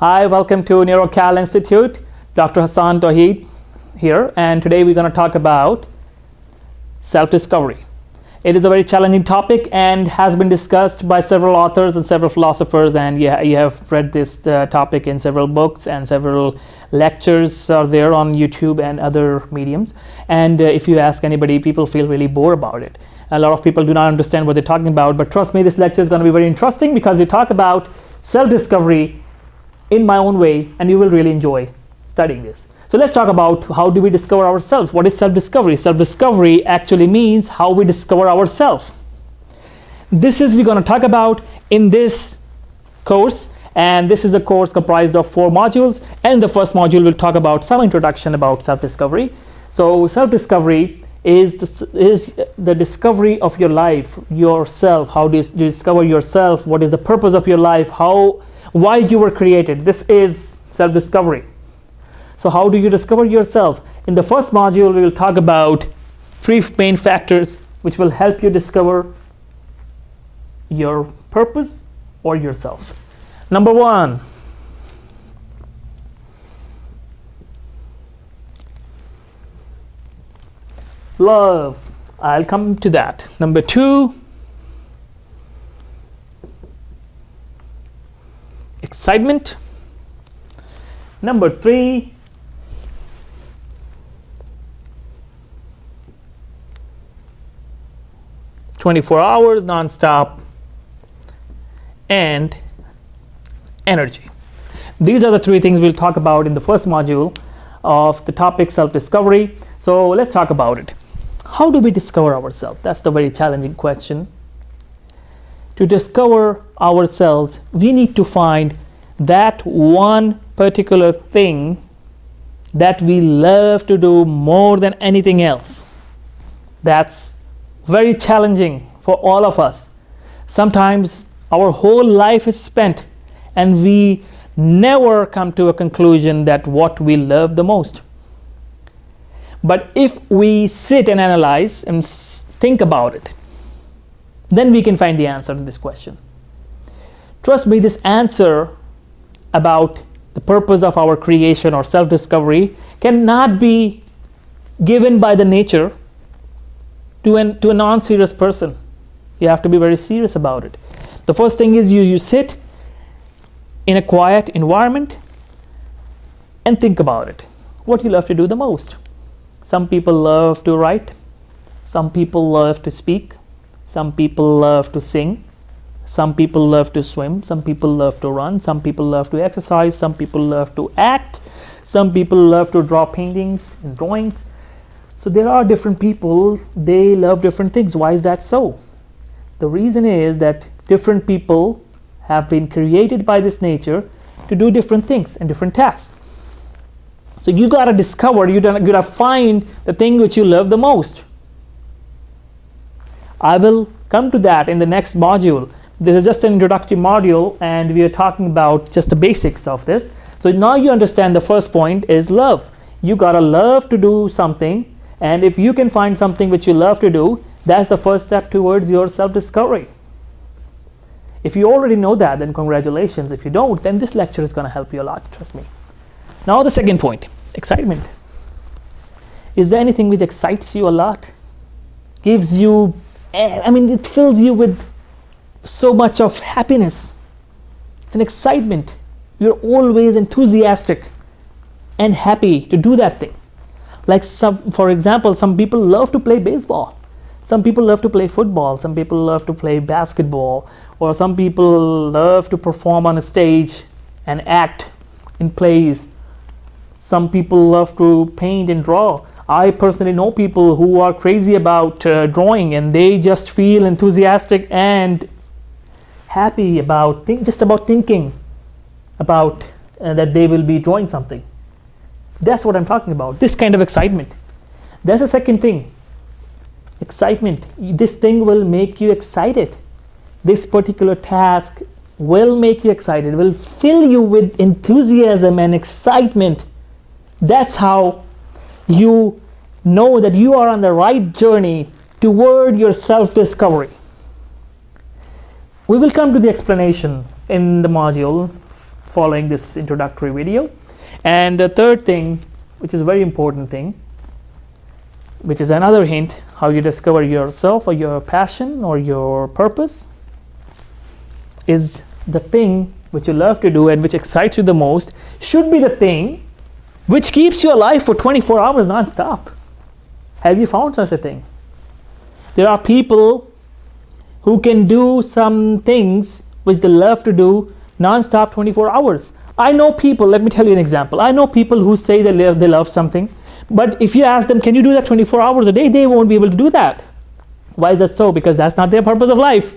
Hi, welcome to NeuroCal Institute. Dr. Hassaan Tohid here, and today we're going to talk about self discovery. It is a very challenging topic and has been discussed by several authors and several philosophers, and you, you have read this uh, topic in several books and several lectures are there on YouTube and other mediums. And uh, if you ask anybody, people feel really bored about it. A lot of people do not understand what they're talking about, but trust me, this lecture is going to be very interesting because you talk about self discovery in my own way, and you will really enjoy studying this. So let's talk about how do we discover ourselves? What is self-discovery? Self-discovery actually means how we discover ourselves. This is we're going to talk about in this course and this is a course comprised of four modules and the first module will talk about some introduction about self-discovery. So self-discovery is the, is the discovery of your life, yourself. How do you discover yourself? What is the purpose of your life? How, why you were created? This is self-discovery. So how do you discover yourself? In the first module, we will talk about three main factors which will help you discover your purpose or yourself. Number one, love. I'll come to that. Number two, excitement. Number three, 24 hours non-stop and energy. These are the three things we'll talk about in the first module of the topic self-discovery. So let's talk about it. How do we discover ourselves? That's the very challenging question to discover ourselves we need to find that one particular thing that we love to do more than anything else that's very challenging for all of us. Sometimes our whole life is spent and we never come to a conclusion that what we love the most. But if we sit and analyze and think about it, then we can find the answer to this question. Trust me, this answer about the purpose of our creation or self discovery cannot be given by the nature to, an, to a non-serious person. You have to be very serious about it. The first thing is you you sit in a quiet environment and think about it. What you love to do the most? Some people love to write. Some people love to speak some people love to sing some people love to swim some people love to run some people love to exercise some people love to act some people love to draw paintings and drawings so there are different people, they love different things. Why is that so? The reason is that different people have been created by this nature to do different things and different tasks. So you gotta discover, you gotta find the thing which you love the most. I will come to that in the next module. This is just an introductory module and we are talking about just the basics of this. So now you understand the first point is love. You gotta love to do something and if you can find something which you love to do, that's the first step towards your self discovery. If you already know that, then congratulations. If you don't, then this lecture is to help you a lot, trust me. Now, the second point excitement. Is there anything which excites you a lot? Gives you, Eh, I mean, it fills you with so much of happiness and excitement. You're always enthusiastic and happy to do that thing. Like some for example some people love to play baseball. Some people love to play football. Some people love to play basketball. Or some people love to perform on a stage and act in plays. Some people love to paint and draw i personally know people who are crazy about uh, drawing and they just feel enthusiastic and happy about think just about thinking about uh, that they will be drawing something that's what I'm talking about. This kind of excitement. That's the second thing. Excitement. This thing will make you excited. This particular task will make you excited, will fill you with enthusiasm and excitement. That's how you know that you are on the right journey toward your self discovery. We will come to the explanation in the module following this introductory video. And the third thing, which is a very important thing, which is another hint how you discover yourself or your passion or your purpose, is the thing which you love to do and which excites you the most should be the thing which keeps you alive for 24 hours non-stop. Have you found such a thing? There are people who can do some things which they love to do non-stop 24 hours. I know people, let me tell you an example. I know people who say they love, they love something, but if you ask them, can you do that 24 hours a day? They won't be able to do that. Why is that so? Because that's not their purpose of life.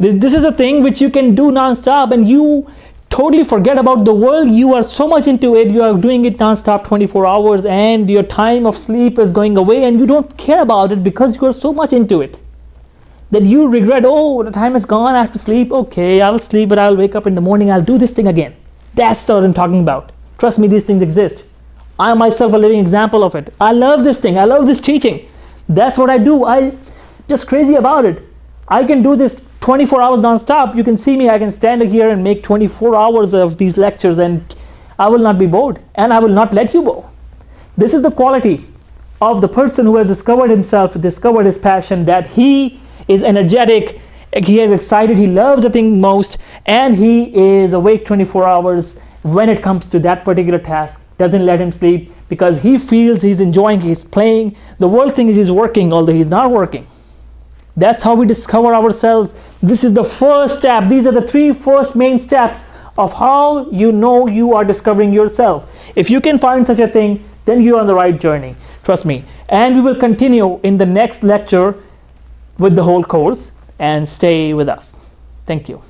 This, this is a thing which you can do non-stop and you totally forget about the world. You are so much into it. You are doing it non-stop 24 hours and your time of sleep is going away and you don't care about it because you are so much into it that you regret, oh, the time is gone, I have to sleep. Okay, I will sleep, but I'll wake up in the morning, I'll do this thing again. That's what I'm talking about. Trust me, these things exist. I myself a living example of it. I love this thing. I love this teaching. That's what I do. I just crazy about it. I can do this 24 hours non-stop. You can see me. I can stand here and make 24 hours of these lectures and I will not be bored and I will not let you go. This is the quality of the person who has discovered himself, discovered his passion, that he is energetic, he is excited, he loves the thing most, and he is awake 24 hours when it comes to that particular task, doesn't let him sleep because he feels he's enjoying, he's playing. The world thinks he's working, although he's not working. That's how we discover ourselves. This is the first step. These are the three first main steps of how you know you are discovering yourself. If you can find such a thing, then you're on the right journey. Trust me. And we will continue in the next lecture with the whole course and stay with us. Thank you.